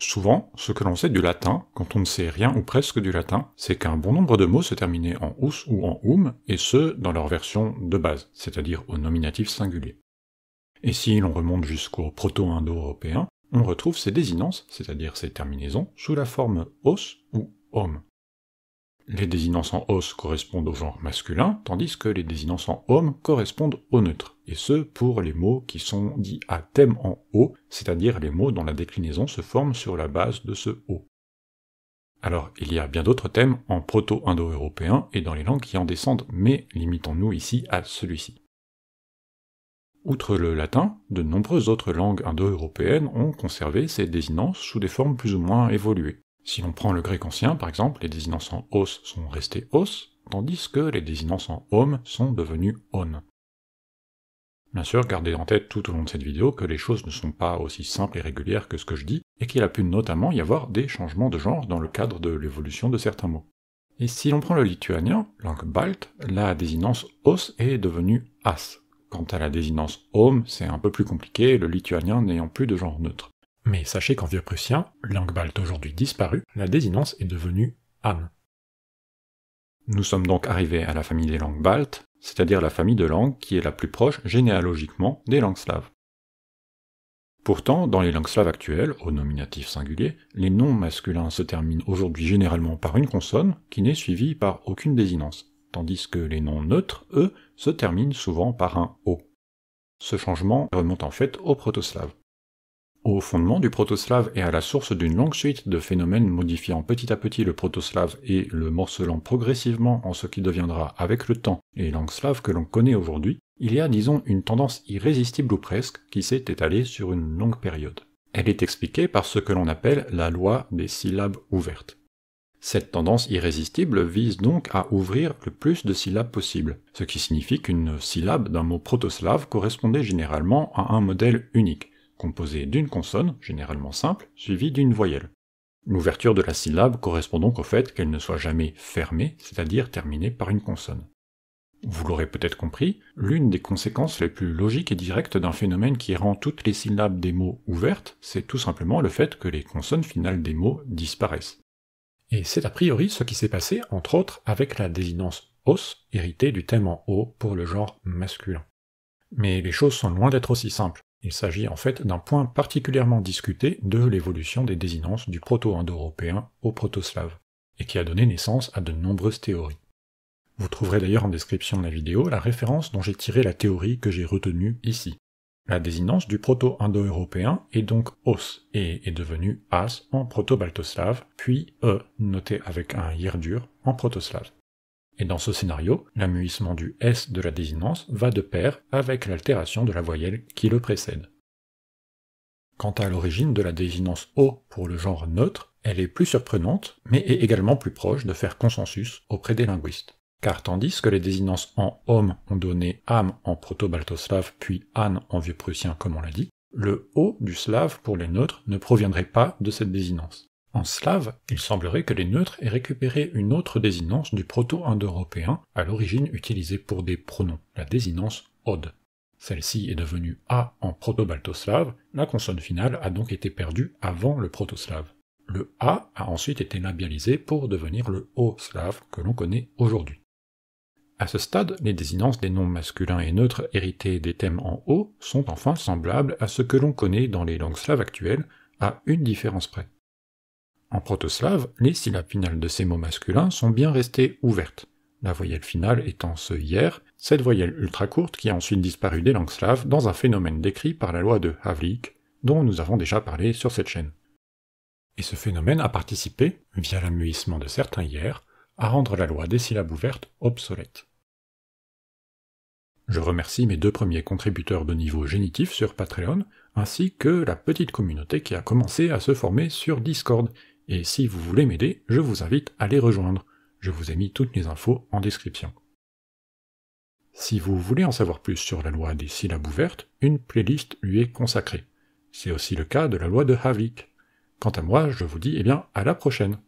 Souvent, ce que l'on sait du latin, quand on ne sait rien ou presque du latin, c'est qu'un bon nombre de mots se terminaient en us ou en um, et ce, dans leur version de base, c'est-à-dire au nominatif singulier. Et si l'on remonte jusqu'au proto-indo-européen, on retrouve ces désinences, c'est-à-dire ces terminaisons, sous la forme os ou homme. Les désinences en os correspondent au genre masculin, tandis que les désinences en homme correspondent au neutre, et ce pour les mots qui sont dits à thème en o, c'est-à-dire les mots dont la déclinaison se forme sur la base de ce o. Alors, il y a bien d'autres thèmes en proto-indo-européen et dans les langues qui en descendent, mais limitons-nous ici à celui-ci. Outre le latin, de nombreuses autres langues indo-européennes ont conservé ces désinences sous des formes plus ou moins évoluées. Si l'on prend le grec ancien, par exemple, les désinences en os sont restées os, tandis que les désinences en homme sont devenues on. Bien sûr, gardez en tête tout au long de cette vidéo que les choses ne sont pas aussi simples et régulières que ce que je dis, et qu'il a pu notamment y avoir des changements de genre dans le cadre de l'évolution de certains mots. Et si l'on prend le lituanien, langue balte, la désinence os est devenue as. Quant à la désinence home, c'est un peu plus compliqué, le lituanien n'ayant plus de genre neutre. Mais sachez qu'en vieux prussien, langue balte aujourd'hui disparue, la désinence est devenue an. Nous sommes donc arrivés à la famille des langues baltes, c'est-à-dire la famille de langues qui est la plus proche généalogiquement des langues slaves. Pourtant, dans les langues slaves actuelles, au nominatif singulier, les noms masculins se terminent aujourd'hui généralement par une consonne qui n'est suivie par aucune désinence, tandis que les noms neutres, eux, se terminent souvent par un O. Ce changement remonte en fait au protoslave. Au fondement du protoslave et à la source d'une longue suite de phénomènes modifiant petit à petit le protoslave et le morcelant progressivement en ce qui deviendra avec le temps les langues slaves que l'on connaît aujourd'hui, il y a disons une tendance irrésistible ou presque qui s'est étalée sur une longue période. Elle est expliquée par ce que l'on appelle la loi des syllabes ouvertes. Cette tendance irrésistible vise donc à ouvrir le plus de syllabes possible, ce qui signifie qu'une syllabe d'un mot protoslave correspondait généralement à un modèle unique, composé d'une consonne, généralement simple, suivie d'une voyelle. L'ouverture de la syllabe correspond donc au fait qu'elle ne soit jamais fermée, c'est-à-dire terminée par une consonne. Vous l'aurez peut-être compris, l'une des conséquences les plus logiques et directes d'un phénomène qui rend toutes les syllabes des mots ouvertes, c'est tout simplement le fait que les consonnes finales des mots disparaissent. Et c'est a priori ce qui s'est passé, entre autres, avec la désinence os, héritée du thème en o pour le genre masculin. Mais les choses sont loin d'être aussi simples. Il s'agit en fait d'un point particulièrement discuté de l'évolution des désinences du proto-indo-européen au proto-slave, et qui a donné naissance à de nombreuses théories. Vous trouverez d'ailleurs en description de la vidéo la référence dont j'ai tiré la théorie que j'ai retenue ici. La désinence du proto-indo-européen est donc os et est devenue as en proto-baltoslave, puis e, noté avec un hier dur, en protoslave. Et dans ce scénario, l'amuissement du S de la désinence va de pair avec l'altération de la voyelle qui le précède. Quant à l'origine de la désinence O pour le genre neutre, elle est plus surprenante, mais est également plus proche de faire consensus auprès des linguistes. Car tandis que les désinences en homme ont donné âme en proto-baltoslave puis an en vieux prussien comme on l'a dit, le O du slave pour les neutres ne proviendrait pas de cette désinence. En slave, il semblerait que les neutres aient récupéré une autre désinence du proto-indo-européen, à l'origine utilisée pour des pronoms, la désinence od. Celle-ci est devenue A en proto-baltoslave, la consonne finale a donc été perdue avant le proto-slave. Le A a ensuite été labialisé pour devenir le O slave que l'on connaît aujourd'hui. À ce stade, les désinences des noms masculins et neutres hérités des thèmes en O sont enfin semblables à ce que l'on connaît dans les langues slaves actuelles, à une différence près. En protoslave, les syllabes finales de ces mots masculins sont bien restées ouvertes, la voyelle finale étant ce hier, cette voyelle ultra courte qui a ensuite disparu des langues slaves dans un phénomène décrit par la loi de Havlik, dont nous avons déjà parlé sur cette chaîne. Et ce phénomène a participé, via l'amuissement de certains hier, à rendre la loi des syllabes ouvertes obsolète. Je remercie mes deux premiers contributeurs de niveau génitif sur Patreon, ainsi que la petite communauté qui a commencé à se former sur Discord et si vous voulez m'aider, je vous invite à les rejoindre. Je vous ai mis toutes les infos en description. Si vous voulez en savoir plus sur la loi des syllabes ouvertes, une playlist lui est consacrée. C'est aussi le cas de la loi de Havik. Quant à moi, je vous dis eh bien à la prochaine.